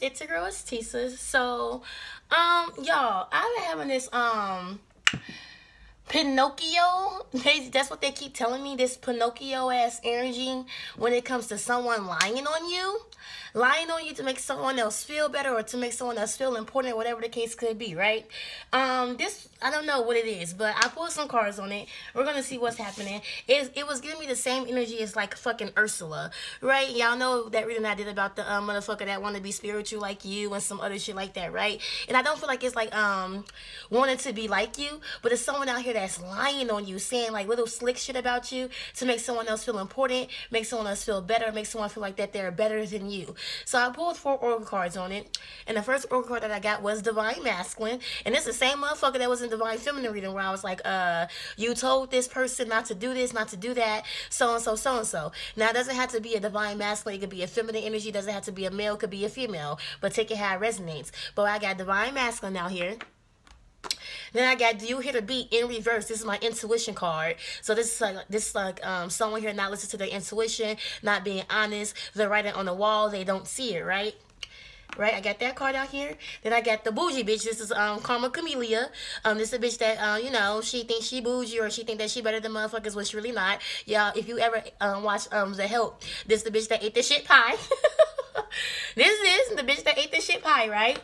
It's a girl, it's Tisa. So, um, y'all, I've been having this, um, Pinocchio. That's what they keep telling me. This Pinocchio ass energy when it comes to someone lying on you lying on you to make someone else feel better or to make someone else feel important, whatever the case could be, right? Um, this I don't know what it is, but I pulled some cards on it. We're gonna see what's happening. It it was giving me the same energy as like fucking Ursula, right? Y'all know that reading I did about the um, motherfucker that want to be spiritual like you and some other shit like that, right? And I don't feel like it's like um wanting to be like you, but it's someone out here that's lying on you, saying like little slick shit about you to make someone else feel important, make someone else feel better, make someone feel like that they're better than you. So I pulled four oracle cards on it. And the first oracle card that I got was Divine Masculine. And it's the same motherfucker that was in Divine Feminine reading where I was like, uh, you told this person not to do this, not to do that, so and so, so and so. Now it doesn't have to be a Divine Masculine. It could be a feminine energy. It doesn't have to be a male. It could be a female. But take it how it resonates. But I got Divine Masculine out here. Then I got Do You Hear the Beat in reverse. This is my intuition card. So this is like this is like um someone here not listening to their intuition, not being honest. They're writing on the wall, they don't see it, right? right? I got that card out here. Then I got the bougie bitch. This is um Karma Camellia. Um, this is a bitch that uh, you know, she thinks she bougie or she think that she better than motherfuckers, which really not. Y'all, if you ever um watch um The Help, this is the bitch that ate the shit pie. this is the bitch that ate the shit pie, right?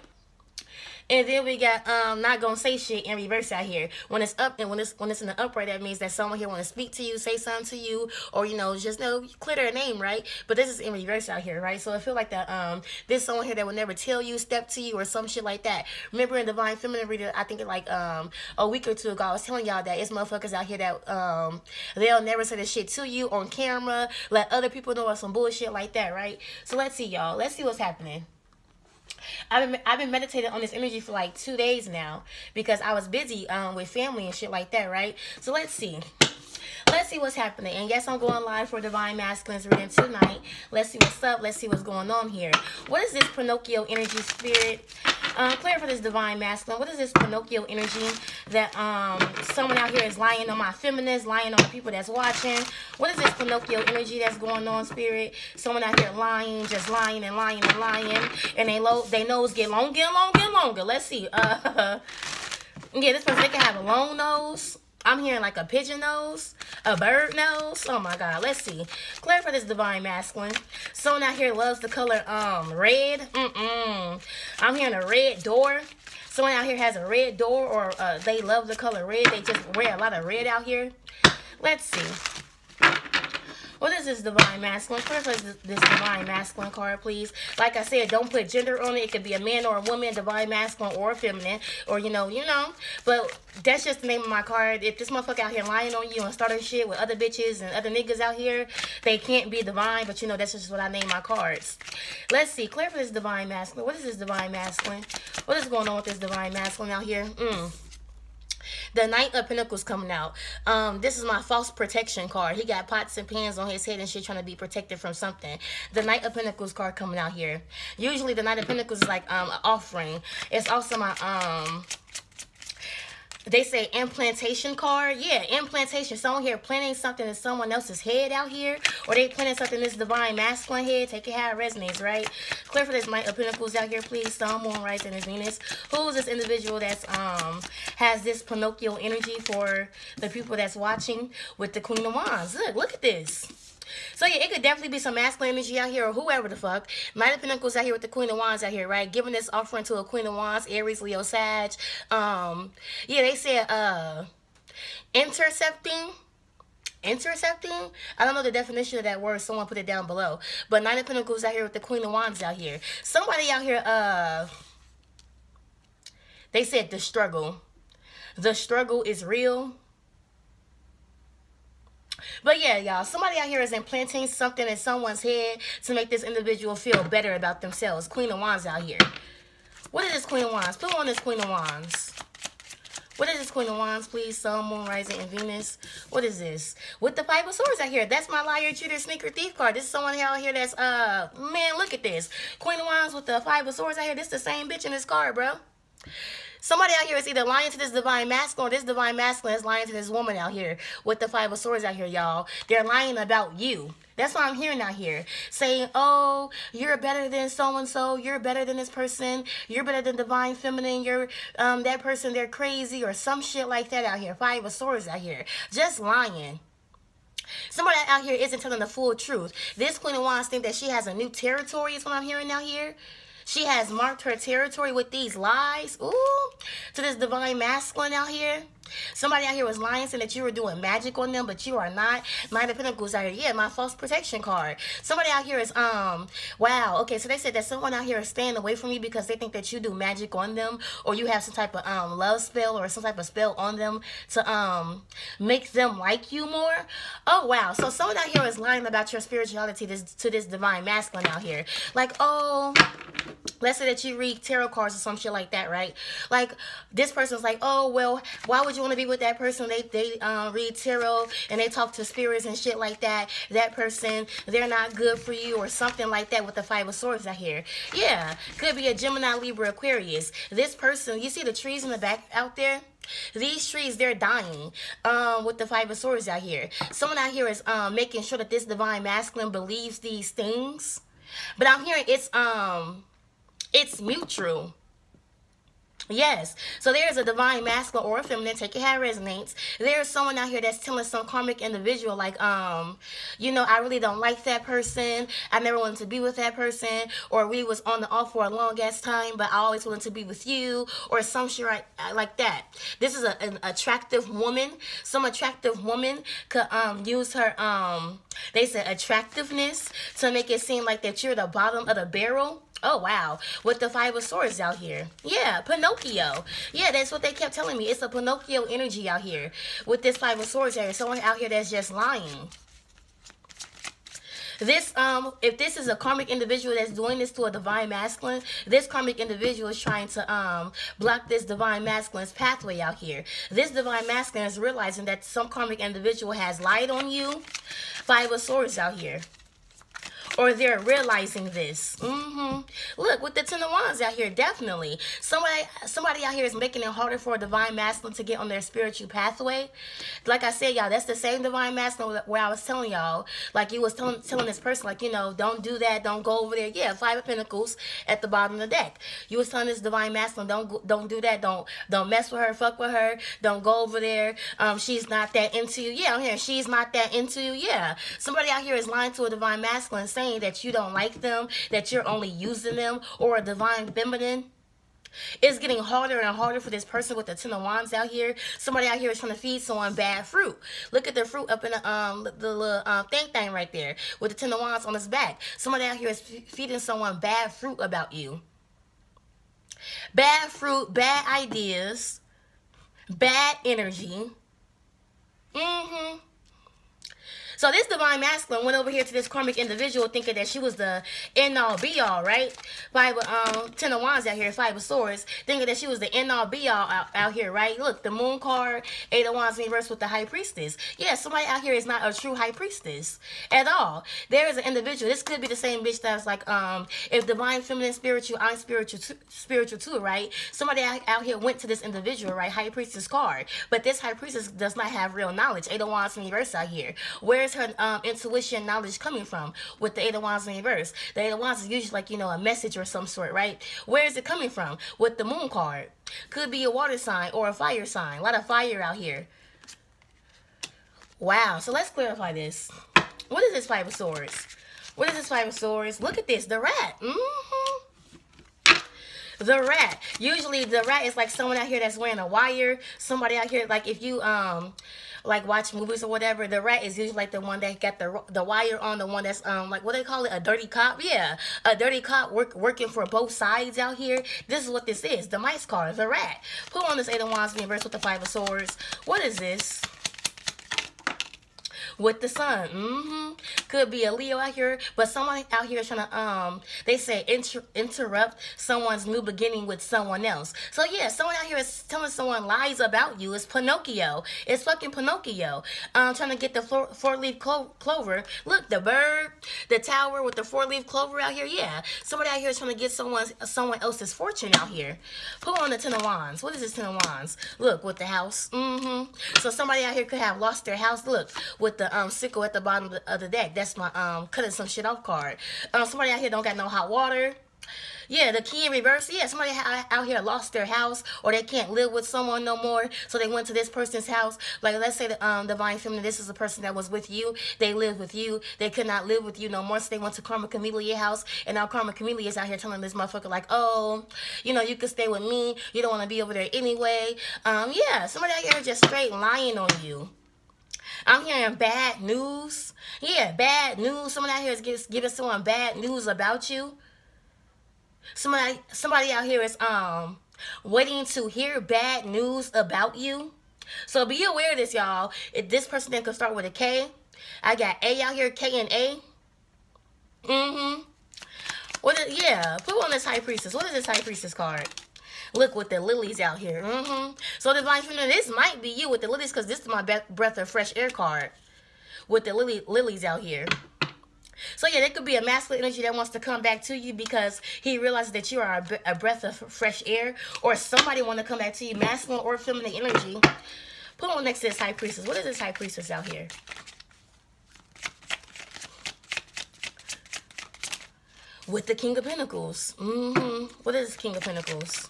And then we got um not gonna say shit in reverse out here. When it's up and when it's when it's in the upright, that means that someone here wanna speak to you, say something to you, or you know, just know clear their name, right? But this is in reverse out here, right? So I feel like that um there's someone here that would never tell you, step to you, or some shit like that. Remember in Divine Feminine Reader, I think it like um a week or two ago, I was telling y'all that it's motherfuckers out here that um they'll never say the shit to you on camera, let other people know some bullshit like that, right? So let's see, y'all. Let's see what's happening. I've been I've been meditating on this energy for like two days now because I was busy um with family and shit like that, right? So let's see. Let's see what's happening. And yes, I'm going live for Divine Masculines reading tonight. Let's see what's up. Let's see what's going on here. What is this Pinocchio energy spirit? Um, clear for this Divine Masculine. What is this Pinocchio energy that um someone out here is lying on my feminists, lying on the people that's watching? What is this Pinocchio energy that's going on, spirit? Someone out here lying, just lying and lying and lying, and they low, they nose get longer and longer and longer. Let's see. Uh, yeah, this person they can have a long nose I'm hearing like a pigeon nose, a bird nose. Oh my God. Let's see. Clear for this divine masculine. Someone out here loves the color um red. Mm-mm. I'm hearing a red door. Someone out here has a red door or uh, they love the color red. They just wear a lot of red out here. Let's see. What is this divine masculine? First, this, this divine masculine card, please. Like I said, don't put gender on it. It could be a man or a woman, divine masculine or feminine, or you know, you know. But that's just the name of my card. If this motherfucker out here lying on you and starting shit with other bitches and other niggas out here, they can't be divine. But you know, that's just what I name my cards. Let's see. Clear for this divine masculine. What is this divine masculine? What is going on with this divine masculine out here? Mm. The Knight of Pentacles coming out. Um, this is my false protection card. He got pots and pans on his head and shit trying to be protected from something. The Knight of Pentacles card coming out here. Usually the Knight of Pentacles is like um an offering. It's also my um they say implantation card. Yeah, implantation. Someone here planting something in someone else's head out here. Or they planting something in this divine masculine head. Take it how it resonates, right? Clear for this Knight of Pentacles out here, please. Sun, Moon, Rising, and Venus. Who is this individual that's um has this Pinocchio energy for the people that's watching with the Queen of Wands? Look, look at this. So yeah, it could definitely be some masculine energy out here or whoever the fuck. Knight of Pentacles out here with the Queen of Wands out here, right? Giving this offering to a Queen of Wands, Aries, Leo, Sag. Um, yeah, they said uh intercepting intercepting i don't know the definition of that word someone put it down below but nine of pentacles out here with the queen of wands out here somebody out here uh they said the struggle the struggle is real but yeah, y'all, somebody out here is implanting something in someone's head to make this individual feel better about themselves. Queen of Wands out here. What is this Queen of Wands? Put on this Queen of Wands. What is this Queen of Wands, please? Sun, Moon, Rising, and Venus. What is this? With the Five of Swords out here. That's my liar, cheater, sneaker, thief card. This is someone out here that's, uh, man, look at this. Queen of Wands with the Five of Swords out here. This the same bitch in this card, bro. Somebody out here is either lying to this divine masculine or this divine masculine is lying to this woman out here with the five of swords out here, y'all. They're lying about you. That's what I'm hearing out here. Saying, oh, you're better than so-and-so. You're better than this person. You're better than divine feminine. You're um, that person, they're crazy or some shit like that out here. Five of swords out here. Just lying. Somebody out here isn't telling the full truth. This Queen of Wands think that she has a new territory is what I'm hearing out here. She has marked her territory with these lies. Ooh, to this divine masculine out here. Somebody out here was lying saying that you were doing magic on them, but you are not. Nine of Pentacles out here. Yeah, my false protection card. Somebody out here is, um, wow. Okay, so they said that someone out here is staying away from you because they think that you do magic on them or you have some type of um love spell or some type of spell on them to um make them like you more. Oh, wow. So someone out here is lying about your spirituality this, to this divine masculine out here. Like, oh, let's say that you read tarot cards or some shit like that, right? Like, this person's like, oh, well, why would you you want to be with that person, they they um, read tarot and they talk to spirits and shit like that. That person, they're not good for you or something like that with the Five of Swords out here. Yeah, could be a Gemini, Libra, Aquarius. This person, you see the trees in the back out there? These trees, they're dying um, with the Five of Swords out here. Someone out here is um, making sure that this divine masculine believes these things. But I'm hearing it's um it's mutual. Yes. So there's a divine masculine or a feminine. Take it how it resonates. There's someone out here that's telling some karmic individual like, um, you know, I really don't like that person. I never wanted to be with that person. Or we was on the off for a long ass time, but I always wanted to be with you. Or some shit uh, like that. This is a, an attractive woman. Some attractive woman could um use her um they said attractiveness to make it seem like that you're the bottom of the barrel Oh wow, with the five of swords out here. Yeah, Pinocchio. Yeah, that's what they kept telling me. It's a Pinocchio energy out here with this five of swords here. Someone out here that's just lying. This um if this is a karmic individual that's doing this to a divine masculine, this karmic individual is trying to um block this divine masculine's pathway out here. This divine masculine is realizing that some karmic individual has lied on you. Five of swords out here or they're realizing this. Mm-hmm. Look, with the Ten of Wands out here, definitely. Somebody somebody out here is making it harder for a divine masculine to get on their spiritual pathway. Like I said, y'all, that's the same divine masculine where I was telling y'all, like you was telling telling this person, like, you know, don't do that, don't go over there. Yeah, Five of Pentacles at the bottom of the deck. You was telling this divine masculine, don't go, don't do that, don't don't mess with her, fuck with her, don't go over there. Um, she's not that into you. Yeah, I'm here. She's not that into you. Yeah. Somebody out here is lying to a divine masculine saying saying that you don't like them, that you're only using them, or a divine feminine. It's getting harder and harder for this person with the Ten of Wands out here. Somebody out here is trying to feed someone bad fruit. Look at the fruit up in the um the little um thing thing right there with the Ten of Wands on his back. Somebody out here is feeding someone bad fruit about you. Bad fruit, bad ideas, bad energy. Mm-hmm. So this divine masculine went over here to this karmic individual thinking that she was the end all be all, right? Five um ten of wands out here, five of swords, thinking that she was the end all be all out, out here, right? Look, the moon card, eight of wands in reverse with the high priestess. Yeah, somebody out here is not a true high priestess at all. There is an individual. This could be the same bitch that's like um if divine feminine spiritual, I'm spiritual too, spiritual too, right? Somebody out, out here went to this individual, right? High priestess card. But this high priestess does not have real knowledge. Eight of wands in reverse out here. Where where's her um, intuition knowledge coming from with the Eight of Wands in reverse? The Eight of Wands is usually like, you know, a message or some sort, right? Where is it coming from with the Moon card? Could be a water sign or a fire sign. A lot of fire out here. Wow. So let's clarify this. What is this Five of Swords? What is this Five of Swords? Look at this. The rat. Mm-hmm the rat usually the rat is like someone out here that's wearing a wire somebody out here like if you um like watch movies or whatever, the rat is usually like the one that got the the wire on, the one that's um like what they call it, a dirty cop. Yeah, a dirty cop work working for both sides out here. This is what this is. The mice card, the rat. Put on this eight of wands being with the five of swords. What is this? With the sun. Mm-hmm. Could be a Leo out here, but someone out here is trying to um they say inter- interrupt someone's new beginning with someone else. So yeah, someone out here is telling someone lies about you. It's Pinocchio. It's fucking Pinocchio. Um, trying to get the four, four leaf clo- clover. Look, the bird, the tower with the four leaf clover out here. Yeah, somebody out here is trying to get someone someone else's fortune out here. Put on the ten of wands. What is this ten of wands? Look with the house. Mm-hmm. So somebody out here could have lost their house. Look with the the um sickle at the bottom of the, the deck. That's my um cutting some shit off card. Um, somebody out here don't got no hot water. Yeah, the key in reverse. Yeah, somebody out here lost their house or they can't live with someone no more. So they went to this person's house. Like, let's say the um, Divine Feminine, this is a person that was with you. They lived with you. They could not live with you no more. So they went to Karma Camellia house. And now Karma Camellia is out here telling this motherfucker, like, oh, you know, you could stay with me. You don't want to be over there anyway. Um, yeah, somebody out here just straight lying on you. I'm hearing bad news. Yeah, bad news. Someone out here is giving someone bad news about you. Somebody somebody out here is um waiting to hear bad news about you. So be aware of this, y'all. If this person then could start with a K. I got A out here, K and A. Mm-hmm. What is, yeah, put on this high priestess. What is this high priestess card? Look with the lilies out here. Mm-hmm. So divine feminine, this might be you with the lilies because this is my breath of fresh air card. With the lily lilies out here. So yeah, there could be a masculine energy that wants to come back to you because he realizes that you are a, a breath of fresh air, or somebody want to come back to you, masculine or feminine energy. Put on next to this high priestess. What is this high priestess out here? With the King of Pentacles. Mm-hmm. What is King of Pentacles?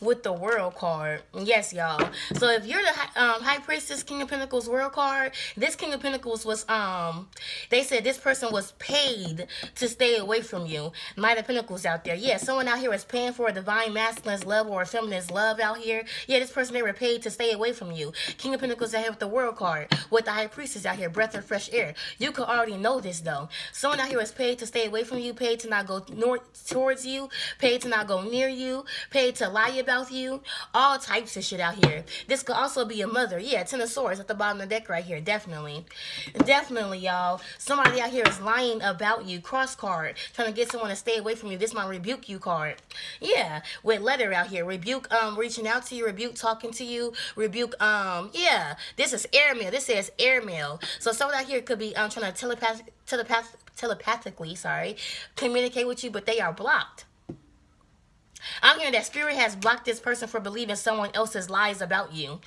With the world card. Yes, y'all. So if you're the um, High Priestess King of Pentacles world card, this King of Pentacles was, um, they said this person was paid to stay away from you. Knight of Pentacles out there. Yeah, someone out here is paying for a divine masculine's love or a feminine's love out here. Yeah, this person, they were paid to stay away from you. King of Pentacles out here with the world card. With the High Priestess out here, breath of fresh air. You could already know this, though. Someone out here is paid to stay away from you, paid to not go north towards you, paid to not go near you, paid to lie about about you. All types of shit out here. This could also be a mother. Yeah, Ten of Swords at the bottom of the deck right here. Definitely. Definitely, y'all. Somebody out here is lying about you. Cross card. Trying to get someone to stay away from you. This my rebuke you card. Yeah, with letter out here. Rebuke um reaching out to you. Rebuke talking to you. Rebuke um yeah. This is airmail. This says airmail. So someone out here could be um trying to telepath telepath telepathically, sorry, communicate with you, but they are blocked. I'm hearing that spirit has blocked this person for believing someone else's lies about you.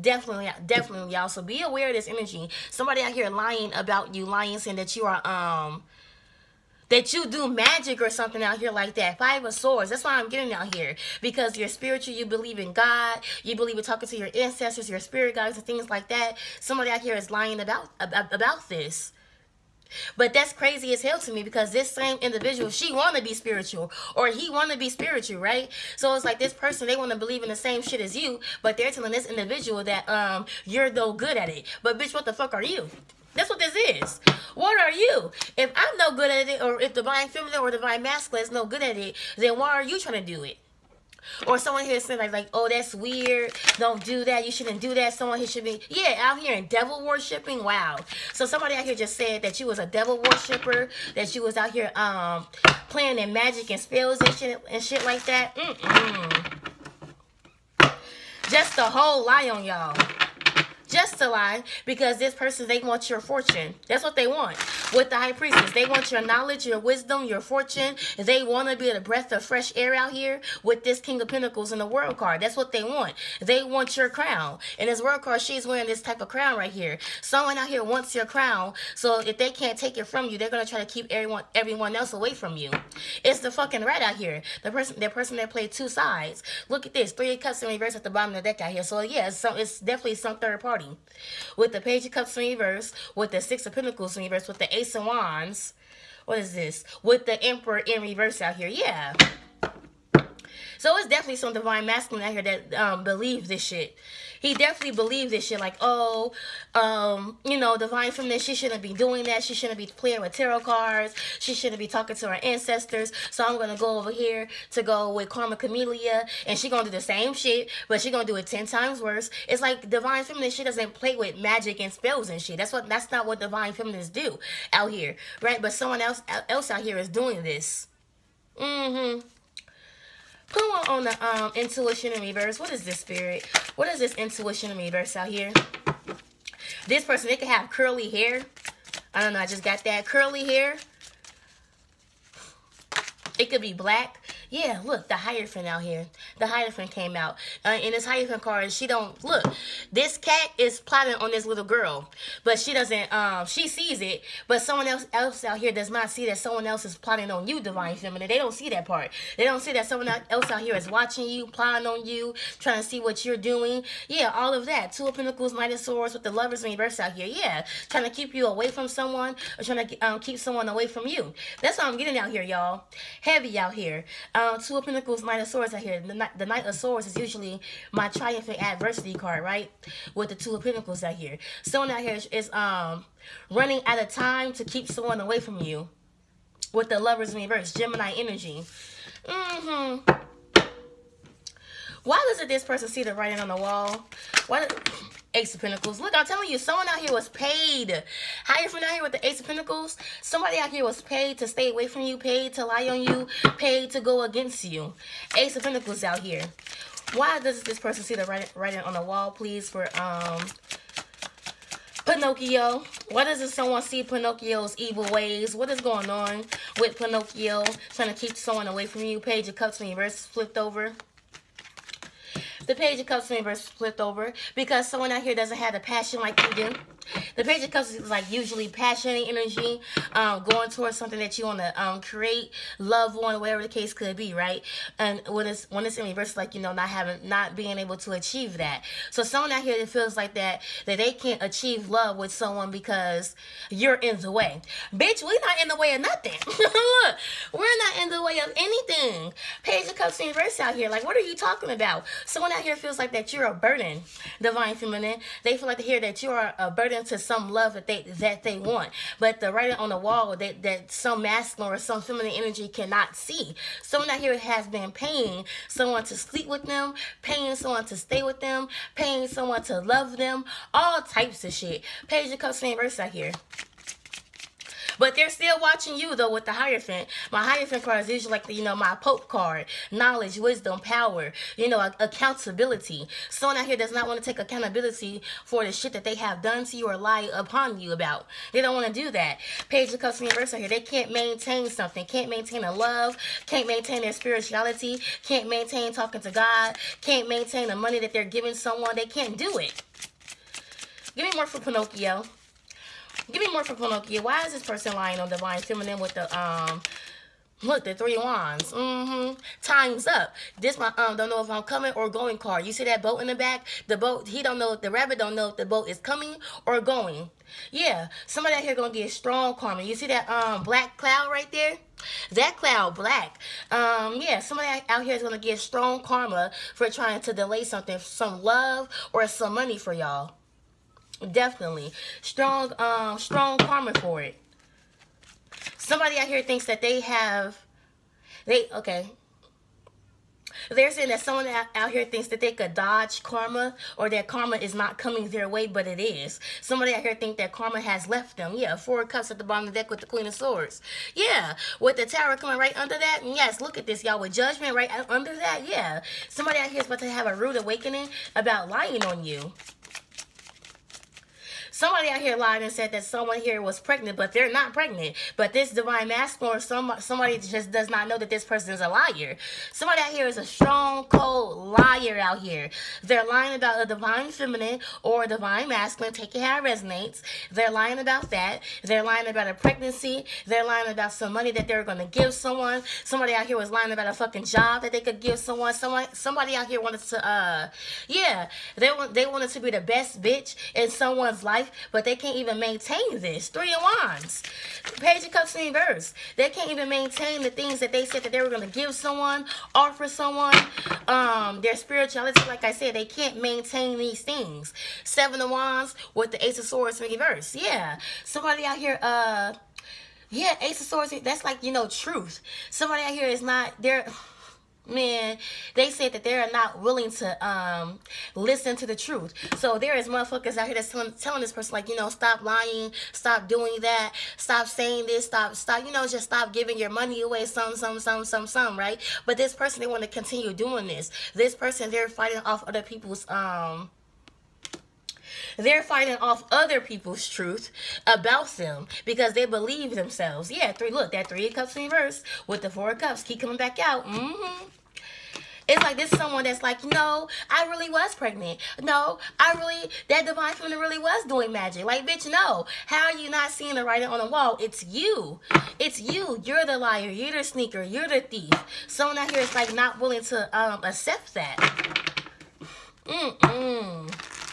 Definitely, definitely, y'all. So be aware of this energy. Somebody out here lying about you, lying, saying that you are um that you do magic or something out here like that. Five of Swords. That's why I'm getting out here. Because you're spiritual, you believe in God, you believe in talking to your ancestors, your spirit guides, and things like that. Somebody out here is lying about about, about this. But that's crazy as hell to me because this same individual, she want to be spiritual or he want to be spiritual, right? So it's like this person, they want to believe in the same shit as you, but they're telling this individual that um you're no good at it. But bitch, what the fuck are you? That's what this is. What are you? If I'm no good at it, or if divine feminine or divine masculine is no good at it, then why are you trying to do it? Or someone here saying like, like, oh, that's weird. Don't do that. You shouldn't do that. Someone here should be, yeah, out here in devil worshiping. Wow. So somebody out here just said that you was a devil worshiper, that you was out here um playing in magic and spells and shit and shit like that. Mm -mm. Just a whole lie on y'all just to lie because this person they want your fortune. That's what they want with the high priestess. They want your knowledge your wisdom your fortune. They want to be a breath of fresh air out here with this king of pentacles in the world card. That's what they want. They want your crown. And this world card she's wearing this type of crown right here. Someone out here wants your crown. So if they can't take it from you they're to try to keep everyone everyone else away from you. It's the fucking rat out here. The person the person that played two sides. Look at this. Three of cups in reverse at the bottom of the deck out here. So yeah so it's definitely some third party party. With the Page of Cups in reverse, with the Six of Pentacles in reverse, with the Ace of Wands. What is this? With the Emperor in reverse out here. Yeah. So it's definitely some divine masculine out here that um, believe this shit he definitely believed this shit. Like, oh, um, you know, divine feminine, she shouldn't be doing that. She shouldn't be playing with tarot cards. She shouldn't be talking to her ancestors. So I'm gonna go over here to go with Karma Camellia, and she gonna do the same shit, but she gonna do it ten times worse. It's like divine feminine. She doesn't play with magic and spells and shit. That's what. That's not what divine feminists do out here, right? But someone else else out here is doing this. Mm-hmm. Put on the um, intuition in reverse. What is this spirit? What is this intuition in reverse out here? This person, they could have curly hair. I don't know. I just got that curly hair. It could be black. Yeah, look, the Hierophant out here. The Hierophant came out. Uh, in this Hierophant card, she don't, look, this cat is plotting on this little girl. But she doesn't, um, she sees it. But someone else, else out here does not see that someone else is plotting on you, Divine Feminine. They don't see that part. They don't see that someone else out here is watching you, plotting on you, trying to see what you're doing. Yeah, all of that. Two of Pentacles, Knight of Swords with the Lovers in reverse out here. Yeah, trying to keep you away from someone or trying to um, keep someone away from you. That's what I'm getting out here, y'all. Heavy out here. Um, Two of Pentacles, Knight of Swords out here. The, the Knight of Swords is usually my triumphant adversity card, right? With the Two of Pentacles out here. Someone out here is, is um running out of time to keep someone away from you. With the Lovers in reverse, Gemini energy. Mm-hmm. Why doesn't this person see the writing on the wall? Why? Ace of Pentacles. Look, I'm telling you, someone out here was paid. How you from out here with the Ace of Pentacles? Somebody out here was paid to stay away from you, paid to lie on you, paid to go against you. Ace of Pentacles out here. Why does this person see the writing writing on the wall, please, for um Pinocchio. Why does someone see Pinocchio's evil ways? What is going on with Pinocchio trying to keep someone away from you? Page of Cups reverse flipped over the page of cups reverse flipped over because someone out here doesn't have the passion like you do. The page of cups is like usually passionate energy, um, going towards something that you want to um, create, love one, whatever the case could be, right? And when it's when it's in reverse, like you know, not having, not being able to achieve that. So someone out here that feels like that, that they can't achieve love with someone because you're in the way. Bitch, we're not in the way of nothing. Look, we're not in the way of anything. Page of cups in reverse out here. Like, what are you talking about? Someone out here feels like that you're a burden, divine feminine. They feel like to hear that you are a burden to some love that they that they want. But the writing on the wall that, that some masculine or some feminine energy cannot see. Someone out here has been paying someone to sleep with them, paying someone to stay with them, paying someone to love them, all types of shit. Page of Cups verse out here. But they're still watching you though with the Hierophant. My Hierophant card is usually like the, you know, my Pope card. Knowledge, wisdom, power, you know, accountability. Someone out here does not want to take accountability for the shit that they have done to you or lie upon you about. They don't want to do that. Page of Cups Reverse here. They can't maintain something. Can't maintain a love. Can't maintain their spirituality. Can't maintain talking to God. Can't maintain the money that they're giving someone. They can't do it. Give me more for Pinocchio. Give me more for Pinocchio. Why is this person lying on the Divine Feminine with the, um, look, the three wands. Mm-hmm. Time's up. This my, um, don't know if I'm coming or going card. You see that boat in the back? The boat, he don't know, if the rabbit don't know if the boat is coming or going. Yeah, somebody out here gonna get strong karma. You see that, um, black cloud right there? That cloud black. Um, yeah, somebody out here is gonna get strong karma for trying to delay something, some love or some money for y'all. Definitely. Strong, um, strong karma for it. Somebody out here thinks that they have, they, okay. They're saying that someone out here thinks that they could dodge karma or that karma is not coming their way, but it is. Somebody out here think that karma has left them. Yeah, four cups at the bottom of the deck with the queen of swords. Yeah, with the tower coming right under that. And yes, look at this, y'all. With judgment right under that. Yeah, somebody out here is about to have a rude awakening about lying on you. Somebody out here lied and said that someone here was pregnant, but they're not pregnant. But this divine masculine or some, somebody just does not know that this person is a liar. Somebody out here is a strong, cold liar out here. They're lying about a divine feminine or a divine masculine. Take it how it resonates. They're lying about that. They're lying about a pregnancy. They're lying about some money that they're going to give someone. Somebody out here was lying about a fucking job that they could give someone. Someone, somebody out here wanted to, uh, yeah, they they wanted to be the best bitch in someone's life life, but they can't even maintain this. Three of Wands. Page of Cups in verse. They can't even maintain the things that they said that they were going to give someone, offer someone. Um, their spirituality, like I said, they can't maintain these things. Seven of Wands with the Ace of Swords in reverse. Yeah. Somebody out here, uh, yeah, Ace of Swords, that's like, you know, truth. Somebody out here is not, they're man, they said that they're not willing to um listen to the truth. So there is motherfuckers out here that's telling, telling this person like, you know, stop lying, stop doing that, stop saying this, stop, stop, you know, just stop giving your money away, some, some, some, some, some, right? But this person, they want to continue doing this. This person, they're fighting off other people's um they're fighting off other people's truth about them because they believe themselves. Yeah, three. Look, that three of cups in reverse with the four of cups keep coming back out. Mm-hmm. It's like this is someone that's like, no, I really was pregnant. No, I really that divine feminine really was doing magic. Like, bitch, no. How are you not seeing the writing on the wall? It's you. It's you. You're the liar. You're the sneaker. You're the thief. Someone out here is like not willing to um accept that. Mm-mm.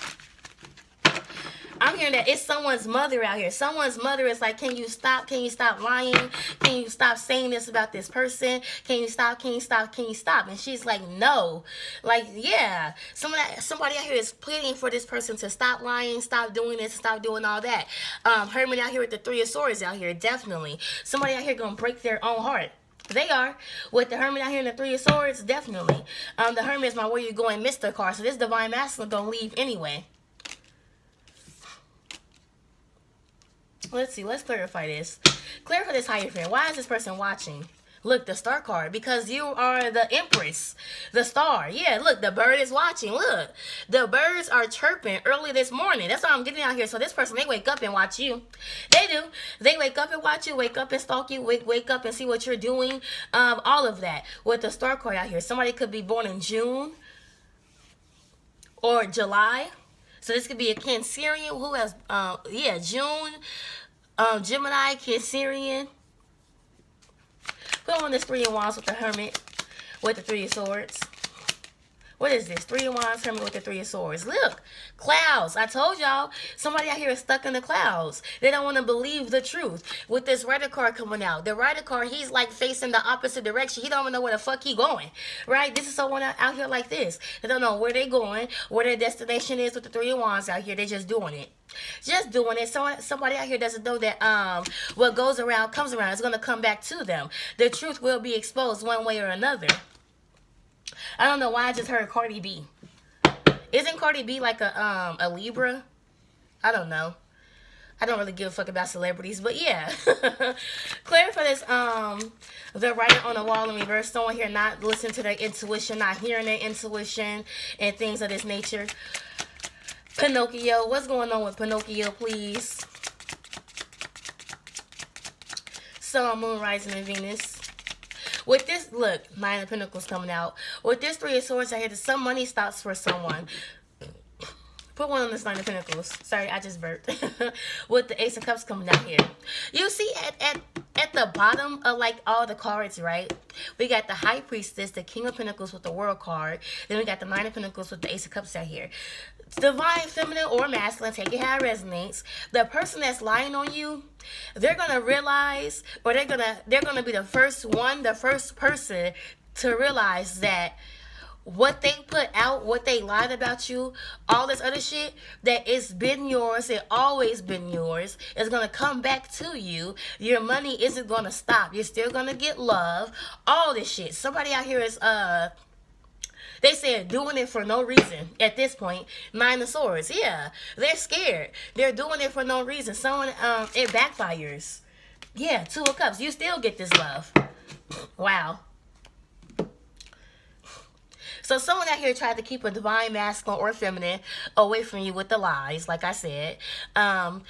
I'm hearing that it's someone's mother out here. Someone's mother is like, can you stop? Can you stop lying? Can you stop saying this about this person? Can you stop? Can you stop? Can you stop? And she's like, no. Like, yeah. Someone, somebody out here is pleading for this person to stop lying, stop doing this, stop doing all that. Um, Hermit out here with the three of swords out here, definitely. Somebody out here gonna break their own heart. They are. With the Hermit out here in the Three of Swords, definitely. Um, the Hermit is my where you going Mr. card. So this Divine Masculine don't leave anyway. Let's see. Let's clarify this. Clarify this Hierophant. Why is this person watching? Look, the star card. Because you are the empress. The star. Yeah, look, the bird is watching. Look. The birds are chirping early this morning. That's why I'm getting out here. So this person, they wake up and watch you. They do. They wake up and watch you. Wake up and stalk you. Wake, wake up and see what you're doing. Um, all of that. With the star card out here. Somebody could be born in June or July. So this could be a Cancerian who has, uh, yeah, June, um, Gemini, Cancerian. Put on this three of wands with the hermit, with the three of swords. What is this? Three of Wands, Hermit with the Three of Swords. Look, clouds. I told y'all, somebody out here is stuck in the clouds. They don't want to believe the truth. With this Rider card coming out, the Rider card, he's like facing the opposite direction. He don't even know where the fuck he going, right? This is someone out here like this. They don't know where they going, where their destination is with the Three of Wands out here. They're just doing it just doing it. Someone, somebody out here doesn't know that um, what goes around comes around. It's going to come back to them. The truth will be exposed one way or another. I don't know why I just heard Cardi B. Isn't Cardi B like a um a Libra? I don't know. I don't really give a fuck about celebrities, but yeah. Clear for this, um, the writing on the wall in reverse. Someone here not listening to their intuition, not hearing their intuition, and things of this nature. Pinocchio, what's going on with Pinocchio, please? Sun, Moon, Rising, and Venus. With this, look, Nine of Pentacles coming out. With this Three of Swords, I hear that some money stops for someone. Put one on this Nine of Pentacles. Sorry, I just burped. With the Ace of Cups coming out here. You see at, at, at the bottom of like all the cards, right? We got the High Priestess, the King of Pentacles with the World card. Then we got the Nine of Pentacles with the Ace of Cups out here divine, feminine, or masculine, take it how it resonates. The person that's lying on you, they're gonna realize, or they're gonna they're gonna be the first one, the first person to realize that what they put out, what they lied about you, all this other shit, that it's been yours, it always been yours, is gonna come back to you. Your money isn't gonna stop. You're still gonna get love. All this shit. Somebody out here is uh they said doing it for no reason at this point. Nine of Swords. Yeah, they're scared. They're doing it for no reason. Someone, um, it backfires. Yeah, Two of Cups. You still get this love. Wow. So someone out here tried to keep a divine masculine or feminine away from you with the lies, like I said. Um,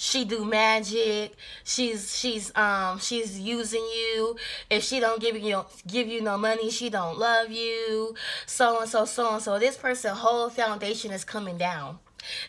she do magic. She's she's um she's using you. If she don't give you give you no money she don't love you. So and so so and so. This person whole foundation is coming down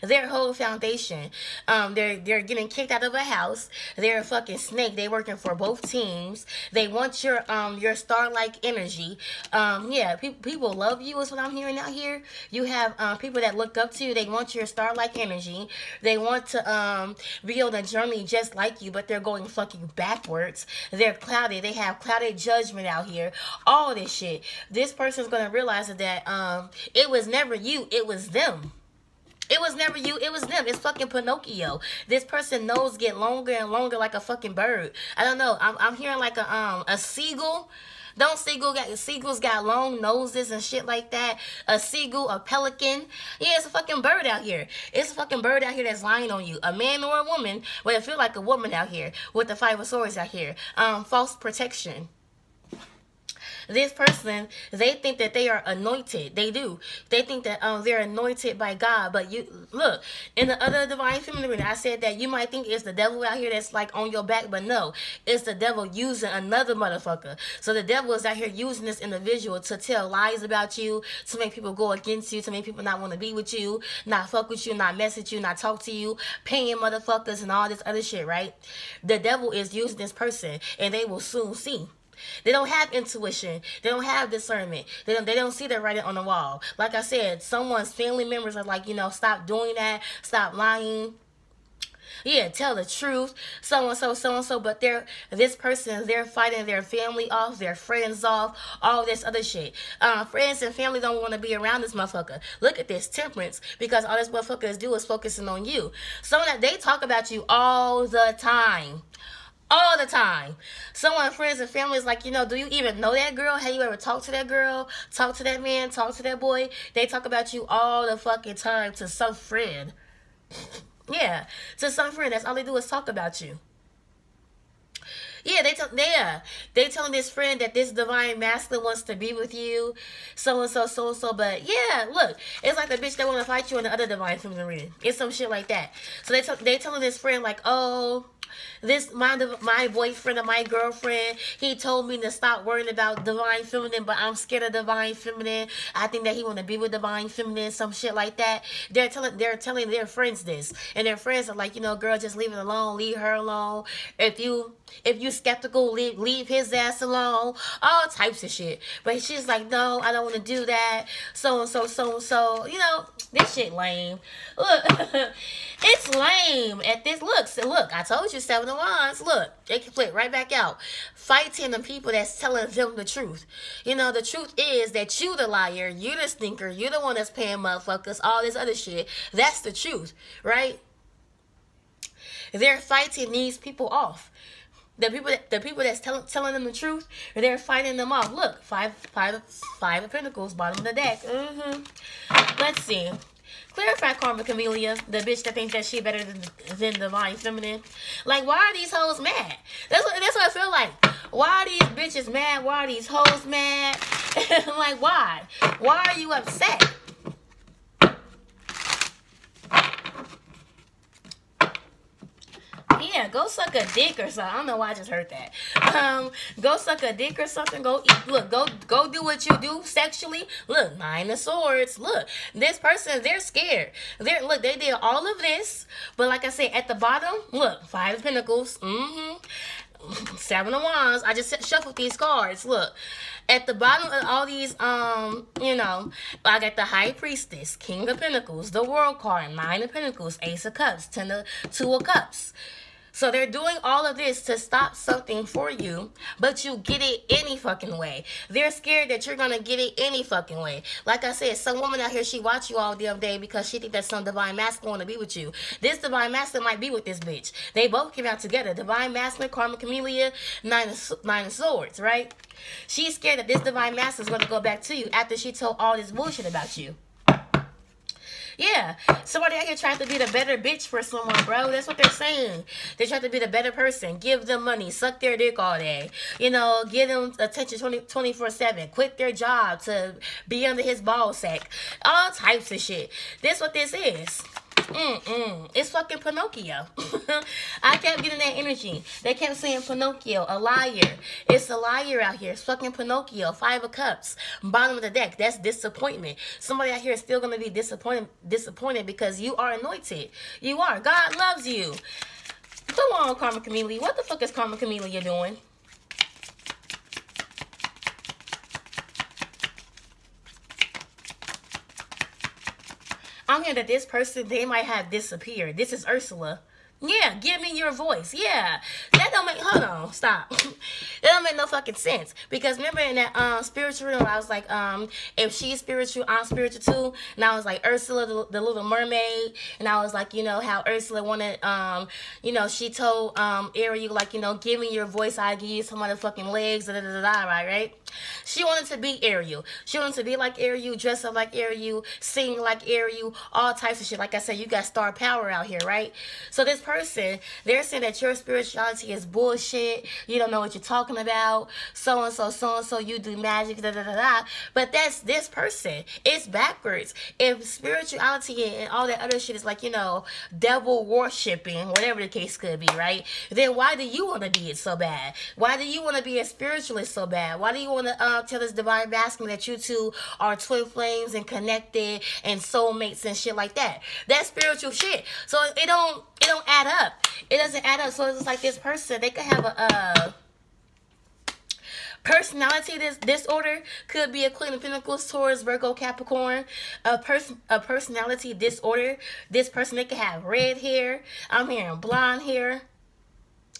their whole foundation. Um, they're they're getting kicked out of a house. They're a fucking snake. They working for both teams. They want your um your star like energy. Um, yeah, people people love you is what I'm hearing out here. You have um people that look up to you. They want your star like energy. They want to um be on a journey just like you, but they're going fucking backwards. They're clouded. They have clouded judgment out here. All this shit. This person's gonna realize that um it was never you. It was them. It was never you. It was them. It's fucking Pinocchio. This person nose get longer and longer like a fucking bird. I don't know. I'm, I'm hearing like a um a seagull. Don't seagull got seagulls got long noses and shit like that. A seagull, a pelican. Yeah, it's a fucking bird out here. It's a fucking bird out here that's lying on you. A man or a woman, but it feel like a woman out here with the five of swords out here. Um, false protection. This person, they think that they are anointed. They do. They think that um they're anointed by God. But you look in the other divine feminine, I said that you might think it's the devil out here that's like on your back, but no, it's the devil using another motherfucker. So the devil is out here using this individual to tell lies about you, to make people go against you, to make people not want to be with you, not fuck with you, not message you, not talk to you, paying motherfuckers and all this other shit, right? The devil is using this person and they will soon see. They don't have intuition. They don't have discernment. They don't they don't see the writing on the wall. Like I said, someone's family members are like, you know, stop doing that, stop lying yeah, tell the truth, so and so, so and so. But they're this person, they're fighting their family off, their friends off, all this other shit. Uh, friends and family don't want to be around this motherfucker. Look at this temperance because all this motherfuckers do is focusing on you. So that they talk about you all the time all the time. Someone, friends and family is like, you know, do you even know that girl? Have you ever talked to that girl? Talk to that man? Talk to that boy? They talk about you all the fucking time to some friend. Yeah, to some friend. That's all they do is talk about you. Yeah, they tell yeah they telling this friend that this divine masculine wants to be with you, so and so, so and so. But yeah, look, it's like the bitch that want to fight you in the other divine feminine reading. It's some shit like that. So they t- they telling this friend like, oh, this my my boyfriend or my girlfriend, he told me to stop worrying about divine feminine, but I'm scared of divine feminine. I think that he want to be with divine feminine, some shit like that. They're telling they're telling their friends this, and their friends are like, you know, girl, just leave it alone, leave her alone. If you if you skeptical, leave leave his ass alone. All types of shit. But she's like, no, I don't want to do that. So and so, so and so. You know, this shit lame. Look, it's lame at this. Look, so look, I told you seven of wands. Look, it can flip right back out. Fighting the people that's telling them the truth. You know, the truth is that you the liar, you the stinker, you the one that's paying motherfuckers, all this other shit. That's the truth, right? They're fighting these people off. The people, that, the people that's tell, telling them the truth, they're fighting them off. Look, five, five, five of Pentacles, bottom of the deck. Mm-hmm. Let's see. Clarify Karma Camellia, the bitch that thinks that she better than, than Divine Feminine. Like, why are these hoes mad? That's what that's what I feel like. Why are these bitches mad? Why are these hoes mad? like, why? Why are you upset? Yeah, go suck a dick or something. I don't know why I just heard that. Um, go suck a dick or something. Go eat. Look, go go do what you do sexually. Look, nine of swords. Look, this person, they're scared. They're look, they did all of this, but like I said, at the bottom, look, five of pentacles. Mm-hmm. Seven of Wands. I just shuffled these cards. Look, at the bottom of all these, um, you know, I got the High Priestess, King of Pentacles, the World card, Nine of Pentacles, Ace of Cups, Ten of Two of Cups. So they're doing all of this to stop something for you, but you get it any fucking way. They're scared that you're gonna get it any fucking way. Like I said, some woman out here, she watch you all the other day because she think that some divine masculine want to be with you. This divine masculine might be with this bitch. They both came out together. Divine masculine, Karma Camellia, nine of, nine of swords, right? She's scared that this divine masculine is gonna go back to you after she told all this bullshit about you. Yeah, somebody out here trying to be the better bitch for someone, bro. That's what they're saying. They try to be the better person. Give them money. Suck their dick all day. You know, give them attention 20, 24-7. Quit their job to be under his ball sack. All types of shit. This what this is. Mm-mm. It's fucking Pinocchio. I kept getting that energy. They kept saying Pinocchio, a liar. It's a liar out here. It's fucking Pinocchio. Five of Cups. Bottom of the deck. That's disappointment. Somebody out here is still gonna be disappointed disappointed because you are anointed. You are. God loves you. Come on, Karma Camellia. What the fuck is Karma Camellia doing? I'm hearing that this person, they might have disappeared. This is Ursula. Yeah, give me your voice. Yeah. That don't make hold on, stop. that don't make no fucking sense. Because remember in that um spiritual room, I was like, um, if she's spiritual, I'm spiritual too. And I was like Ursula the, the little mermaid. And I was like, you know, how Ursula wanted um, you know, she told um Ariel, like, you know, give me your voice, I give you some motherfucking legs, da da da da, right, right? She wanted to be Ariel. She wanted to be like Ariel, dress up like Ariel, sing like Ariel, all types of shit. Like I said, you got star power out here, right? So this person, they're saying that your spirituality is bullshit. You don't know what you're talking about. So and so, so and so, you do magic, da da da da. But that's this person. It's backwards. If spirituality and all that other shit is like, you know, devil worshiping, whatever the case could be, right? Then why do you want to be it so bad? Why do you want to be a spiritualist so bad? Why do you want to uh, tell this divine masculine that you two are twin flames and connected and soulmates and shit like that? That's spiritual shit. So it don't it don't add up. It doesn't add up. So it's like this person, they could have a uh Personality dis- disorder could be a Queen of Pentacles, Taurus, Virgo, Capricorn. A person, a personality disorder. This person they could have red hair. I'm hearing blonde hair.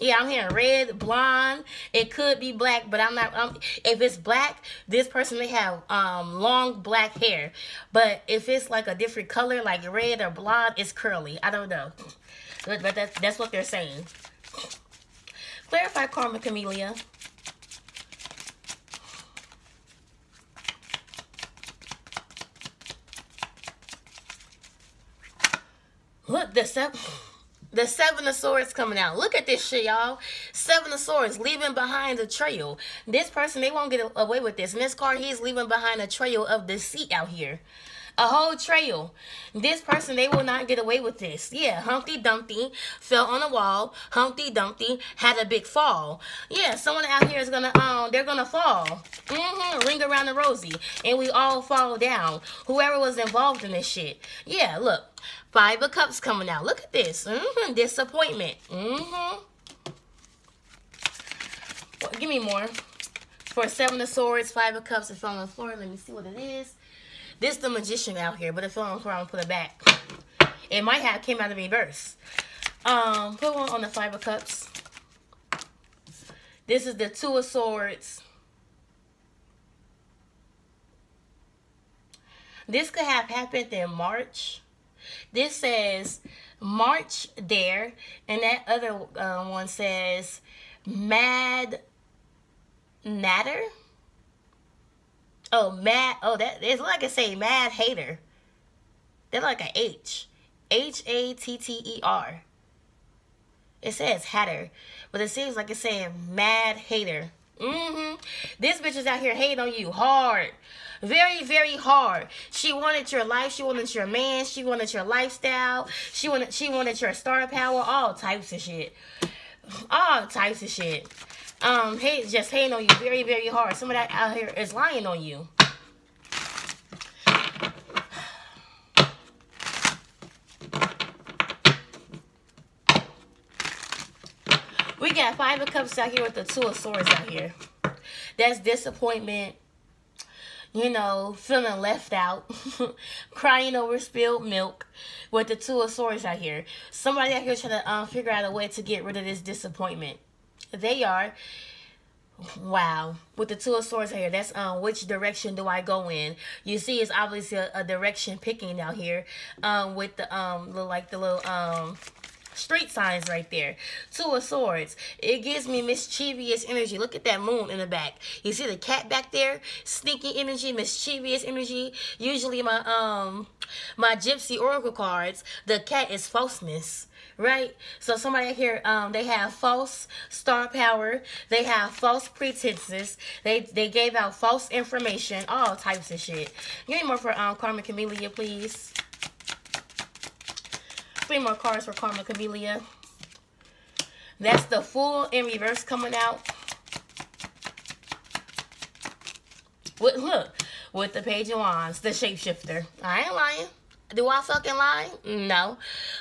Yeah, I'm hearing red, blonde. It could be black, but I'm not. Um, if it's black, this person may have um long black hair. But if it's like a different color, like red or blonde, it's curly. I don't know, but, that's that's what they're saying. Clarify, Karma Chameleon. Look, the seven, the seven of swords coming out. Look at this shit, y'all. Seven of swords leaving behind a trail. This person, they won't get away with this. And this card, he's leaving behind a trail of deceit out here. A whole trail. This person, they will not get away with this. Yeah, Humpty Dumpty fell on a wall. Humpty Dumpty had a big fall. Yeah, someone out here is gonna um, they're gonna fall. Mm-hmm. Ring around the rosy, and we all fall down. Whoever was involved in this shit. Yeah, look, Five of Cups coming out. Look at this. Mm-hmm. Disappointment. Mm-hmm. Well, give me more. For Seven of Swords, Five of Cups, it fell on the floor. Let me see what it is. This the Magician out here, but it fell on the. I'm to put it back. It might have came out of reverse. Um, put one on the Five of Cups. This is the Two of Swords. This could have happened in March. This says March there, and that other uh, one says Mad Hatter. Oh, mad. Oh, that it's like I say mad hater. They're like a H. H A T T E R. It says hatter, but it seems like it's saying mad hater. Mm-hmm. This bitch is out here hating on you hard. Very, very hard. She wanted your life. She wanted your man. She wanted your lifestyle. She wanted she wanted your star power. All types of shit. All types of shit. Um, hate just hating on you very, very hard. Some of that out here is lying on you. We got five of cups out here with the two of swords out here. That's disappointment, you know, feeling left out, crying over spilled milk with the two of swords out here. Somebody out here trying to um, figure out a way to get rid of this disappointment. They are. Wow. With the two of swords here, that's um which direction do I go in? You see it's obviously a, a direction picking out here. Um with the um little like the little um street signs right there. Two of Swords. It gives me mischievous energy. Look at that moon in the back. You see the cat back there? Sneaky energy, mischievous energy. Usually my um my gypsy oracle cards, the cat is falseness right? So somebody here, um, they have false star power. They have false pretenses. They they gave out false information. All types of shit. Me more for um Karma Chameleon, please. Three more cards for Karma Chameleon. That's the Fool in reverse coming out. With, look, with the Page of Wands, the Shapeshifter. I ain't lying. Do I fucking lie? No.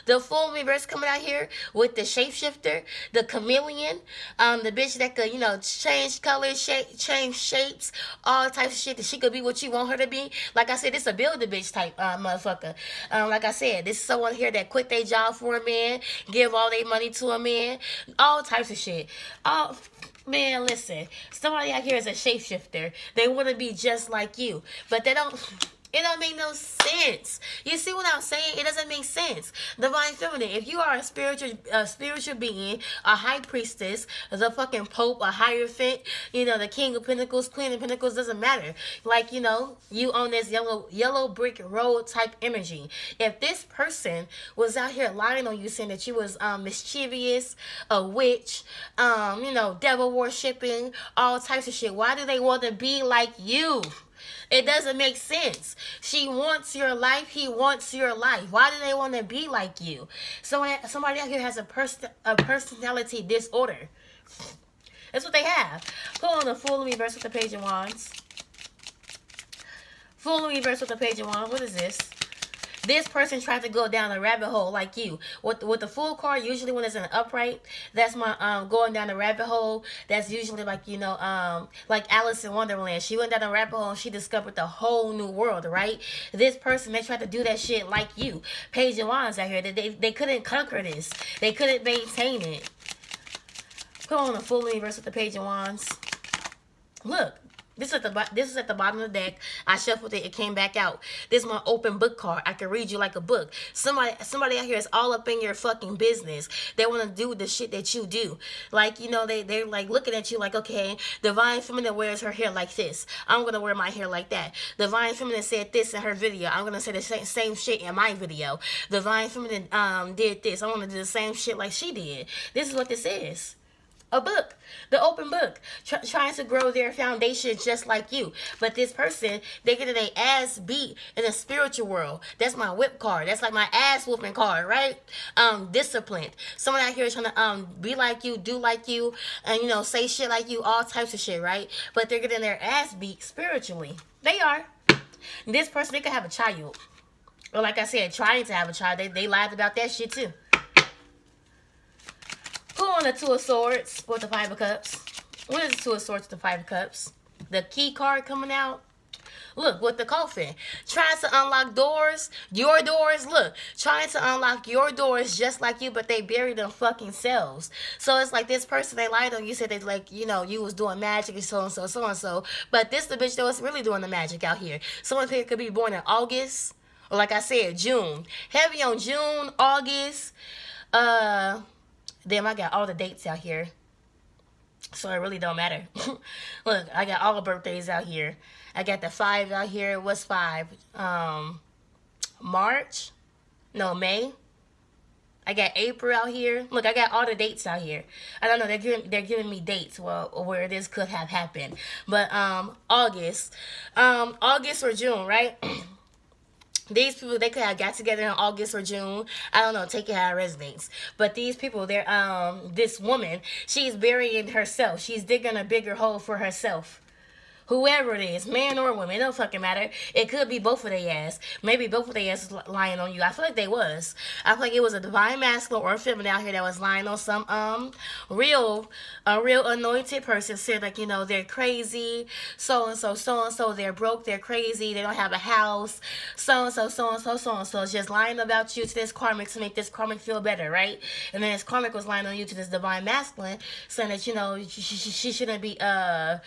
The Fool reverse coming out here with the shapeshifter, the chameleon, um, the bitch that could, you know, change colors, shape, change shapes, all types of shit that she could be what you want her to be. Like I said, this a build a bitch type uh, motherfucker. Um, like I said, this is someone here that quit their job for a man, give all their money to a man, all types of shit. All man, listen, somebody out here is a shapeshifter. They want to be just like you, but they don't It don't make no sense. You see what I'm saying? It doesn't make sense. Divine feminine. If you are a spiritual, a spiritual being, a high priestess, the fucking pope, a hierophant, you know, the king of pentacles, queen of pentacles, doesn't matter. Like you know, you own this yellow, yellow brick road type energy. If this person was out here lying on you, saying that you was um, mischievous, a witch, um, you know, devil worshipping, all types of shit, why do they want to be like you? It doesn't make sense. She wants your life. He wants your life. Why do they want to be like you? So eh, somebody out here has a person a personality disorder. That's what they have. Put on the Fool reverse with the page of wands. Fool reverse with the page of wands. What is this? This person tried to go down a rabbit hole like you. With with the Fool card, usually when it's an upright, that's my um going down a rabbit hole. That's usually like you know um like Alice in Wonderland. She went down a rabbit hole and she discovered the whole new world, right? This person they tried to do that shit like you. Page of Wands out here. They they, they couldn't conquer this. They couldn't maintain it. Put on the full universe with the Page of Wands. Look, this is at the this is at the bottom of the deck. I shuffled it. It came back out. This is my open book card. I can read you like a book. Somebody somebody out here is all up in your fucking business. They want to do the shit that you do. Like you know they they're like looking at you like okay, divine feminine wears her hair like this. I'm gonna wear my hair like that. Divine feminine said this in her video. I'm gonna say the same same shit in my video. Divine feminine um did this. I'm gonna do the same shit like she did. This is what this is a book, the open book, tr- trying to grow their foundation just like you. But this person, they get their ass beat in the spiritual world. That's my whip card. That's like my ass whooping card, right? Um, disciplined. Someone out here trying to um be like you, do like you, and you know say shit like you, all types of shit, right? But they're getting their ass beat spiritually. They are. This person, they could have a child. Or like I said, trying to have a child. They they lied about that shit too. Who on the Two of Swords with the Five of Cups? What is the Two of Swords with the Five of Cups? The key card coming out. Look, with the coffin. Trying to unlock doors, your doors, look. Trying to unlock your doors just like you, but they buried them fucking selves. So it's like this person they lied on you, said they like, you know, you was doing magic and so and so, so and so. But this the bitch that was really doing the magic out here. Someone could be born in August. Or like I said, June. Heavy on June, August. Uh Damn, I got all the dates out here. So it really don't matter. Look, I got all the birthdays out here. I got the five out here. What's five? Um, March? No, May. I got April out here. Look, I got all the dates out here. I don't know. They're giving they're giving me dates well where this could have happened. But um, August, um, August or June, right? these people they could have got together in August or June. I don't know, take it how it resonates. But these people, they're um this woman, she's burying herself. She's digging a bigger hole for herself whoever it is, man or woman, it don't fucking matter. It could be both of their ass. Maybe both of their ass lying on you. I feel like they was. I feel like it was a divine masculine or feminine out here that was lying on some um real a real anointed person said like, you know, they're crazy, so and so, so and so, they're broke, they're crazy, they don't have a house, so and so, so and so, so and so. It's just lying about you to this karmic to make this karmic feel better, right? And then this karmic was lying on you to this divine masculine, saying that, you know, she, she, she shouldn't be uh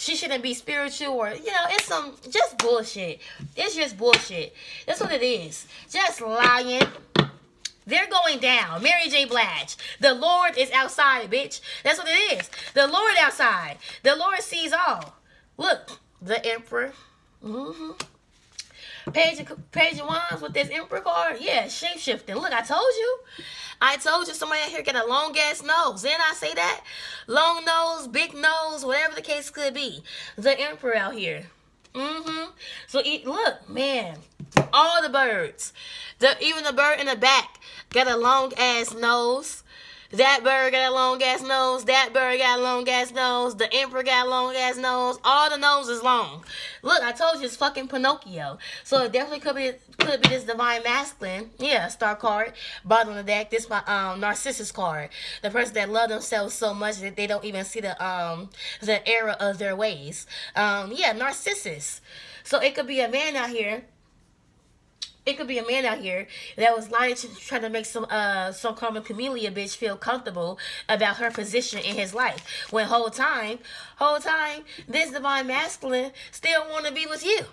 she shouldn't be spiritual or you know it's some just bullshit. It's just bullshit. That's what it is. Just lying. They're going down. Mary j. Blige. The lord is outside bitch. That's what it is. The lord outside. The lord sees all. Look the emperor. Mm-hmm Page of, page of wands with this emperor card. Yeah, shape shifting. Look, I told you. I told you somebody out here get a long ass nose. Didn't I say that? Long nose, big nose, whatever the case could be. The emperor out here. Mm-hmm. So look, man, all the birds, the even the bird in the back got a long ass nose. That bird got a long ass nose. That bird got a long ass nose. The emperor got a long ass nose. All the nose is long. Look, I told you it's fucking Pinocchio. So it definitely could be could be this divine masculine. Yeah, star card. Bottom of the deck. This my um narcissist card. The person that love themselves so much that they don't even see the um the error of their ways. Um yeah, narcissist. So it could be a man out here it could be a man out here that was lying to try to make some uh some common camellia bitch feel comfortable about her position in his life. When whole time, whole time, this divine masculine still want to be with you.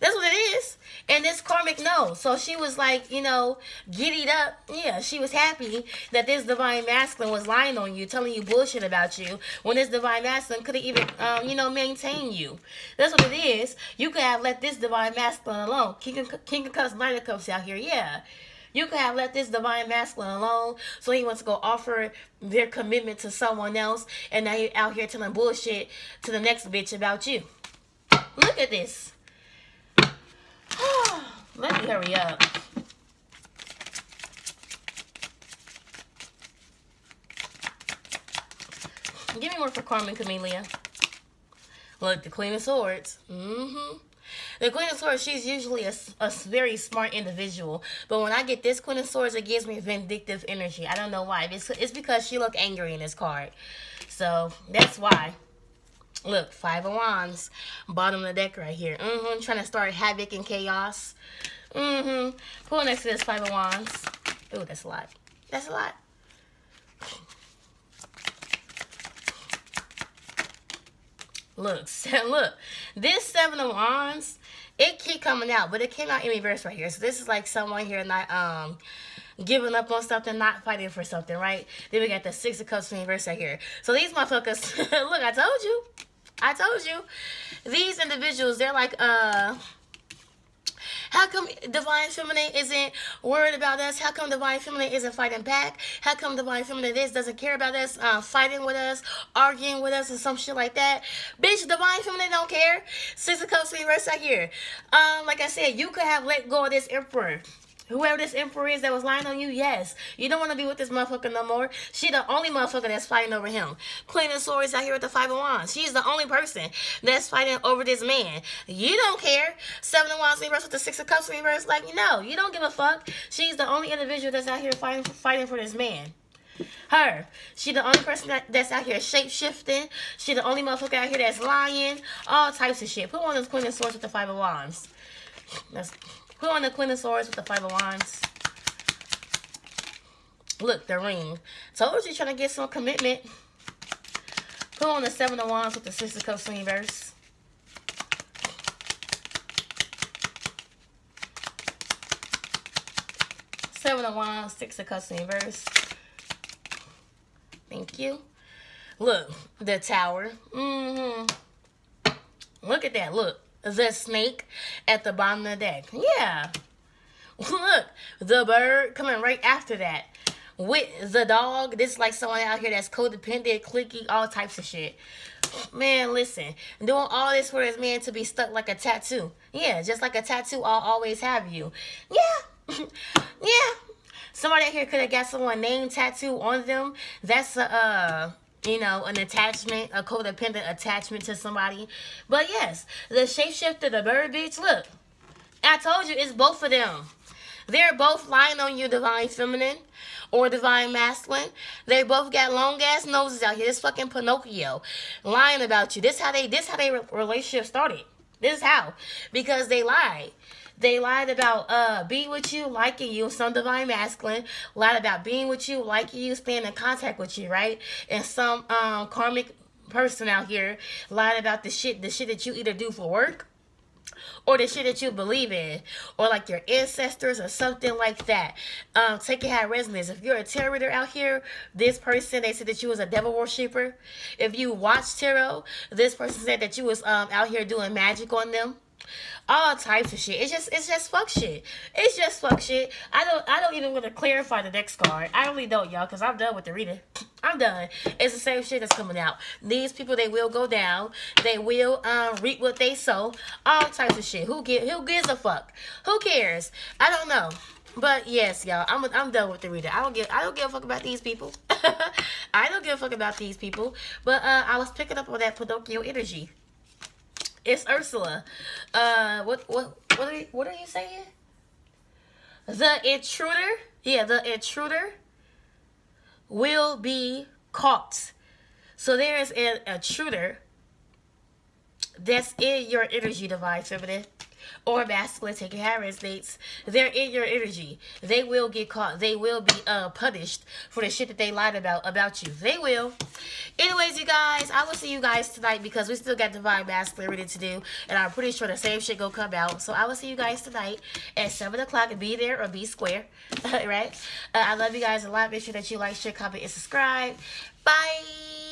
That's what it is. And this karmic knows. So she was like, you know, giddied up. Yeah, she was happy that this divine masculine was lying on you, telling you bullshit about you, when this divine masculine could have even, um, you know, maintain you. That's what it is. You could have let this divine masculine alone. King of, King of Cups, Knight of Cups out here. Yeah. You could have let this divine masculine alone so he wants to go offer their commitment to someone else and now you're out here telling bullshit to the next bitch about you. Look at this. Let me hurry up. Give me more for Karma Chameleon. Look, the Queen of Swords. Mm-hmm. The Queen of Swords, she's usually a, a very smart individual. But when I get this Queen of Swords, it gives me vindictive energy. I don't know why. It's, it's because she look angry in this card. So, that's why. Look, Five of Wands. Bottom of the deck right here. Mm-hmm. Trying to start havoc and chaos. Mm-hmm. Pull next to this Five of Wands. Ooh, that's a lot. That's a lot. Look, look. This Seven of Wands, it keep coming out, but it came out in reverse right here. So this is like someone here not um giving up on something, not fighting for something, right? Then we got the Six of Cups in reverse right here. So these motherfuckers, look, I told you. I told you. These individuals, they're like, uh, how come Divine Feminine isn't worried about us? How come Divine Feminine isn't fighting back? How come Divine Feminine this doesn't care about us, uh, fighting with us, arguing with us, and some shit like that? Bitch, Divine Feminine don't care. Six of Cups reverse right here. Um, like I said, you could have let go of this Emperor. Whoever this emperor is that was lying on you, yes. You don't want to be with this motherfucker no more. She the only motherfucker that's fighting over him. Queen of Swords out here with the Five of Wands. She's the only person that's fighting over this man. You don't care. Seven of Wands reverse with the Six of Cups reverse. Like, no, you don't give a fuck. She's the only individual that's out here fighting, fighting for this man. Her. She the only person that, that's out here shape shifting. She the only motherfucker out here that's lying. All types of shit. Put on this Queen of Swords with the Five of Wands. That's Put on the Queen of Swords with the Five of Wands. Look, the ring. Told you trying to get some commitment. Put on the Seven of Wands with the Six of Cups reverse. Seven of Wands, Six of Cups reverse. Thank you. Look, the Tower. Mm-hmm. Look at that. Look the snake at the bottom of the deck. Yeah. Look, the bird coming right after that. With the dog, this is like someone out here that's codependent, clicky, all types of shit. Man, listen, doing all this for this man to be stuck like a tattoo. Yeah, just like a tattoo, I'll always have you. Yeah, yeah. Somebody out here could have got someone name tattoo on them. That's a, uh, you know, an attachment, a codependent attachment to somebody. But yes, the shapeshifter, the bird bitch, look, I told you it's both of them. They're both lying on you, divine feminine or divine masculine. They both got long ass noses out here. This fucking Pinocchio lying about you. This is how they this how they relationship started. This is how because they lied. They lied about uh being with you, liking you, some divine masculine, lied about being with you, liking you, staying in contact with you, right? And some um karmic person out here lied about the shit the shit that you either do for work or the shit that you believe in, or like your ancestors or something like that. Um, take it how resonance. If you're a tarot reader out here, this person they said that you was a devil worshiper. If you watch tarot, this person said that you was um out here doing magic on them all types of shit. It's just it's just fuck shit. It's just fuck shit. I don't I don't even want to clarify the next card. I really don't, y'all, because I'm done with the reading. I'm done. It's the same shit that's coming out. These people they will go down. They will um reap what they sow. All types of shit. Who get who gives a fuck? Who cares? I don't know. But yes, y'all, I'm I'm done with the reading. I don't give I don't give a fuck about these people. I don't give a fuck about these people. But uh, I was picking up on that Pinocchio energy. It's Ursula. Uh, what what what are you, what are you saying? The intruder, yeah, the intruder will be caught. So there is an intruder that's in your energy, divine feminine. Or masculine, how it resonates. They're in your energy. They will get caught. They will be uh, punished for the shit that they lied about about you. They will. Anyways, you guys, I will see you guys tonight because we still got divine Masculine masculinity to do, and I'm pretty sure the same shit gonna come out. So I will see you guys tonight at seven o'clock. Be there or be square, right? Uh, I love you guys a lot. Make sure that you like, share, comment, and subscribe. Bye.